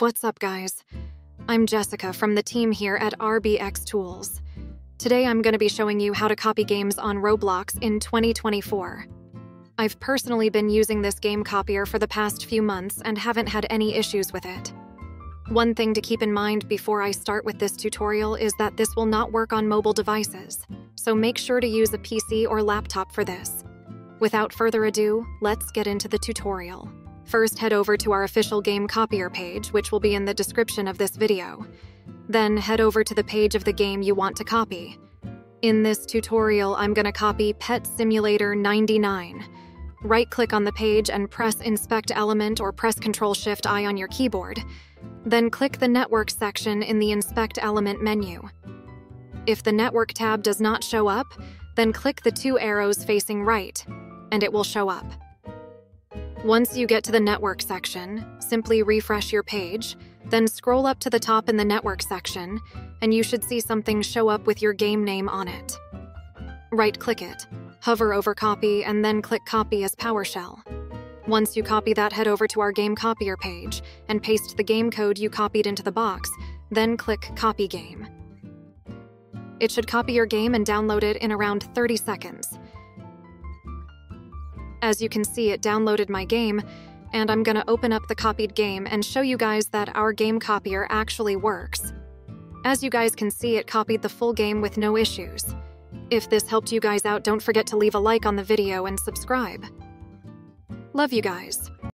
What's up, guys? I'm Jessica from the team here at RBX Tools. Today I'm going to be showing you how to copy games on Roblox in 2024. I've personally been using this game copier for the past few months and haven't had any issues with it. One thing to keep in mind before I start with this tutorial is that this will not work on mobile devices, so make sure to use a PC or laptop for this. Without further ado, let's get into the tutorial. First, head over to our official game copier page, which will be in the description of this video. Then head over to the page of the game you want to copy. In this tutorial, I'm going to copy Pet Simulator 99. Right-click on the page and press Inspect Element or press Ctrl-Shift-I on your keyboard. Then click the Network section in the Inspect Element menu. If the Network tab does not show up, then click the two arrows facing right, and it will show up. Once you get to the network section, simply refresh your page, then scroll up to the top in the network section, and you should see something show up with your game name on it. Right click it, hover over copy, and then click copy as PowerShell. Once you copy that, head over to our game copier page and paste the game code you copied into the box, then click copy game. It should copy your game and download it in around 30 seconds. As you can see, it downloaded my game, and I'm gonna open up the copied game and show you guys that our game copier actually works. As you guys can see, it copied the full game with no issues. If this helped you guys out, don't forget to leave a like on the video and subscribe. Love you guys.